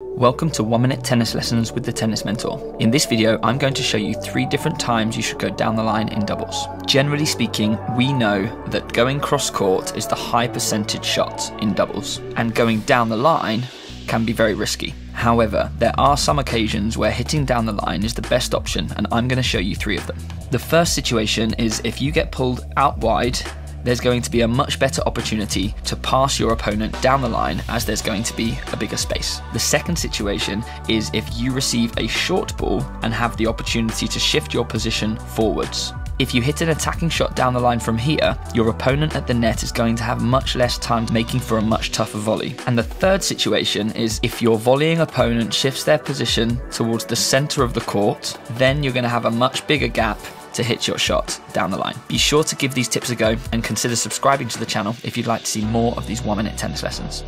Welcome to 1 Minute Tennis Lessons with the Tennis Mentor. In this video, I'm going to show you three different times you should go down the line in doubles. Generally speaking, we know that going cross court is the high percentage shot in doubles, and going down the line can be very risky. However, there are some occasions where hitting down the line is the best option, and I'm going to show you three of them. The first situation is if you get pulled out wide there's going to be a much better opportunity to pass your opponent down the line as there's going to be a bigger space. The second situation is if you receive a short ball and have the opportunity to shift your position forwards. If you hit an attacking shot down the line from here, your opponent at the net is going to have much less time making for a much tougher volley. And the third situation is if your volleying opponent shifts their position towards the center of the court, then you're going to have a much bigger gap to hit your shot down the line. Be sure to give these tips a go and consider subscribing to the channel if you'd like to see more of these one minute tennis lessons.